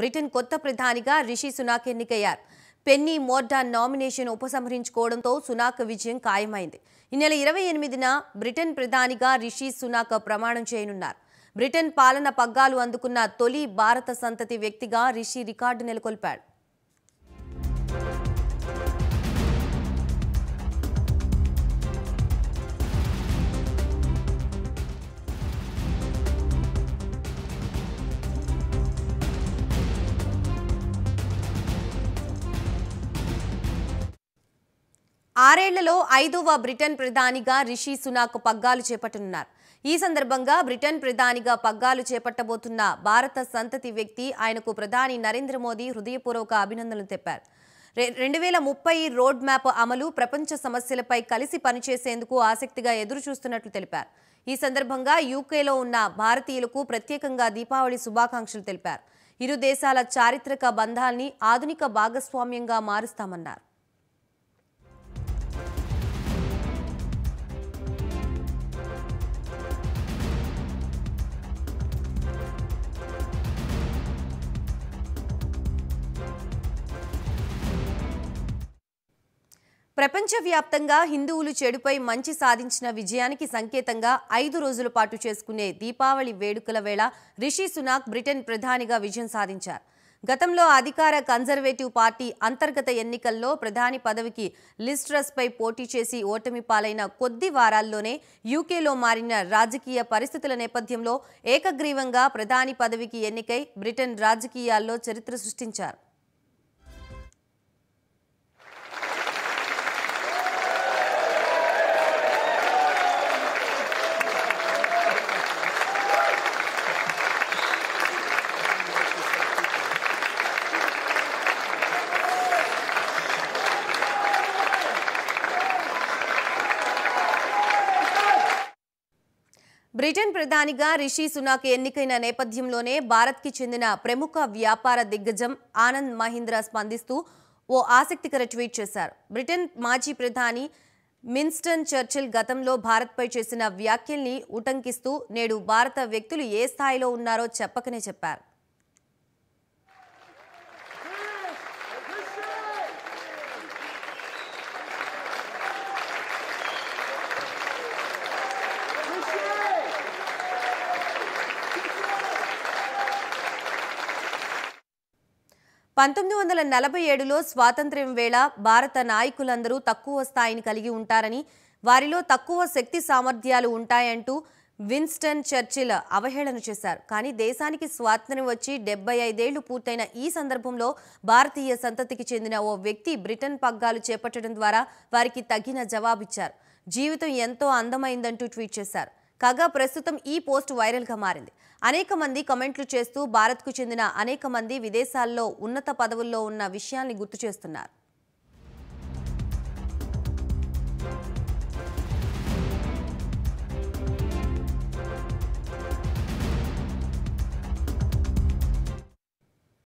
Britain కొత్త ప్రధానిగా రిషి సునాక్ ఎన్నికయ్యారు. పెన్నీ మోర్డాన్ నామినేషన్ ఉపసంహరించుకోవడంతో సునాక్ విజయం ఖాయమైంది. ఈ నెల ఇరవై ఎనిమిదిన బ్రిటన్ ప్రధానిగా రిషి సునాక్ ప్రమాణం చేయనున్నారు. బ్రిటన్ పాలన పగ్గాలు అందుకున్న తొలి భారత సంతతి వ్యక్తిగా రిషి రికార్డు నెలకొల్పాడు. ఆరేళ్ళలో ఐదవ బ్రిటన్ ప్రధానిగా రిషి సునాక్ పగ్గాలు చేపట్టనున్నారు. ఈ సందర్భంగా బ్రిటన్ ప్రధానిగా పగ్గాలు చేపట్టబోతున్న భారత సంతతి వ్యక్తి ఆయనకు ప్రధాని నరేంద్ర మోదీ హృదయపూర్వక అభినందనలు తెప్పారు రెండు వేల ముప్పై రోడ్ మ్యాప్ అమలు ప్రపంచ సమస్యలపై కలిసి పనిచేసేందుకు ఆసక్తిగా ఎదురు చూస్తున్నట్లు తెలిపారు. ఈ సందర్భంగా యూకేలో ఉన్న భారతీయులకు ప్రత్యేకంగా దీపావళి శుభాకాంక్షలు తెలిపారు. ఇరు దేశాల చారిత్రక బంధాల్ని ఆధునిక భాగస్వామ్యంగా మారుస్తామన్నారు. ప్రపంచవ్యాప్తంగా హిందువులు చెడుపై మంచి సాధించిన విజయానికి సంకేతంగా ఐదు రోజుల పాటు చేసుకునే దీపావళి వేడుకల వేళ రిషి సునాక్ బ్రిటన్ ప్రధానిగా విజయం సాధించారు. గతంలో అధికార కన్జర్వేటివ్ పార్టీ అంతర్గత ఎన్నికల్లో ప్రధాని పదవికి లిస్ట్రస్పై పోటీ చేసి ఓటమి పాలైన కొద్ది వారాల్లోనే యూకేలో మారిన రాజకీయ పరిస్థితుల నేపథ్యంలో ఏకగ్రీవంగా ప్రధాని పదవికి ఎన్నికై బ్రిటన్ రాజకీయాల్లో చరిత్ర సృష్టించారు. బ్రిటన్ ప్రధానిగా రిషి సునాక్ ఎన్నికైన నేపథ్యంలోనే భారత్కి చెందిన ప్రముఖ వ్యాపార దిగ్గజం ఆనంద్ మహీంద్రా స్పందిస్తూ ఓ ఆసక్తికర ట్వీట్ చేశారు. బ్రిటన్ మాజీ ప్రధాని మిన్స్టన్ చర్చిల్ గతంలో భారత్పై చేసిన వ్యాఖ్యల్ని ఉటంకిస్తూ నేడు భారత వ్యక్తులు ఏ స్థాయిలో ఉన్నారో చెప్పకనే చెప్పారు. పంతొమ్మిది వందల నలభై ఏడులో స్వాతంత్ర్యం వేళ భారత నాయకులందరూ తక్కువ స్థాయిని కలిగి ఉంటారని వారిలో తక్కువ శక్తి సామర్థ్యాలు ఉంటాయంటూ విన్స్టన్ చర్చిల్ అవహేళన చేశారు. కానీ దేశానికి స్వాతంత్ర్యం వచ్చి డెబ్బై ఐదేళ్ళు పూర్తయిన ఈ సందర్భంలో భారతీయ సంతతికి చెందిన ఓ వ్యక్తి బ్రిటన్ పగ్గాలు చేపట్టడం ద్వారా వారికి తగిన జవాబిచ్చారు. జీవితం ఎంతో అందమైందంటూ ట్వీట్ చేశారు. కాగా ప్రస్తుతం ఈ పోస్ట్ వైరల్గా మారింది. అనేక మంది కమెంట్లు చేస్తూ భారత్కు చెందిన అనేక మంది విదేశాల్లో ఉన్నత పదవుల్లో ఉన్న విషయాల్ని గుర్తు చేస్తున్నారు.